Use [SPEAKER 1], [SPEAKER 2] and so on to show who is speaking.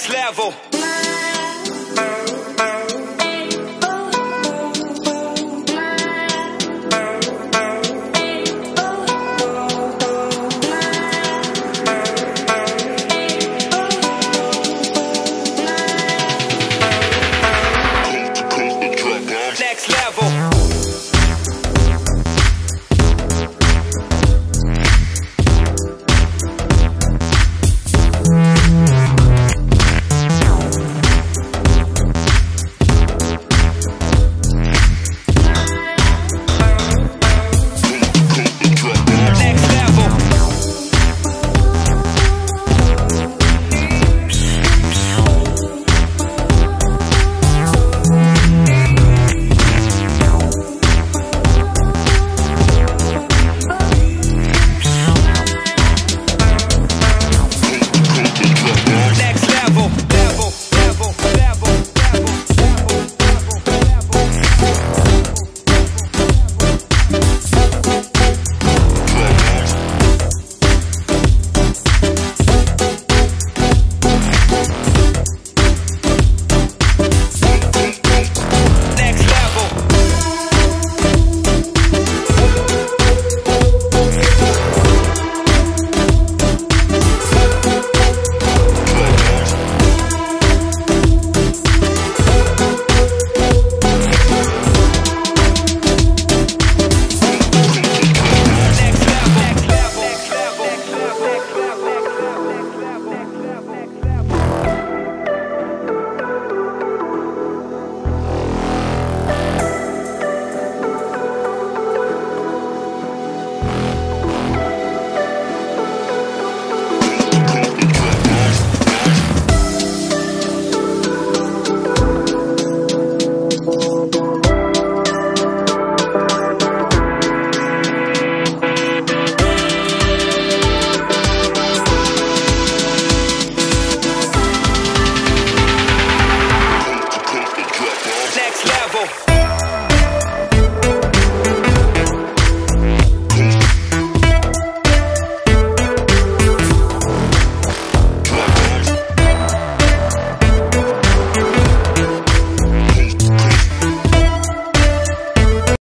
[SPEAKER 1] next level.